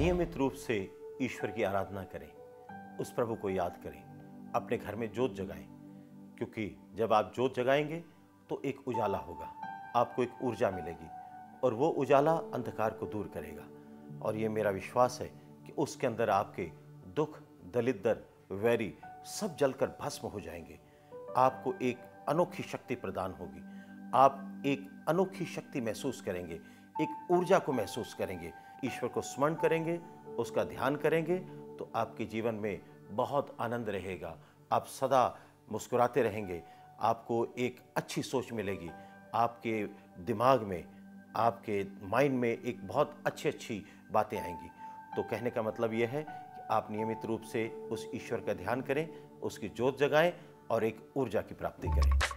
नियमित रूप से ईश्वर की आराधना करें, उस प्रभु को याद करें, अपने घर में जोत जगाएँ, क्योंकि जब आप जोत जगाएँगे तो एक उजाला होगा, आपको एक ऊर्जा मिलेगी, और वो उजाला अंधकार को दूर करेगा। और ये मेरा विश्वास है कि उसके अंदर आपके दुख दलिद्र वैरी सब जलकर भस्म हो जाएँगे। आपको एक अनोखी शक्ति प्रदान होगी। आप एक अनोखी शक्ति महसूस करेंगे, एक ऊर्जा को महसूस करेंगे ईश्वर को स्मरण करेंगे, उसका ध्यान करेंगे तो आपके जीवन में बहुत आनंद रहेगा। आप सदा मुस्कुराते रहेंगे। आपको एक अच्छी सोच मिलेगी। आपके दिमाग में, आपके माइंड में एक बहुत अच्छी अच्छी बातें आएँगी। तो कहने का मतलब यह है कि आप नियमित रूप से उस ईश्वर का ध्यान करें, उसकी जोत जगाएँ और एक ऊर्जा की प्राप्ति करें।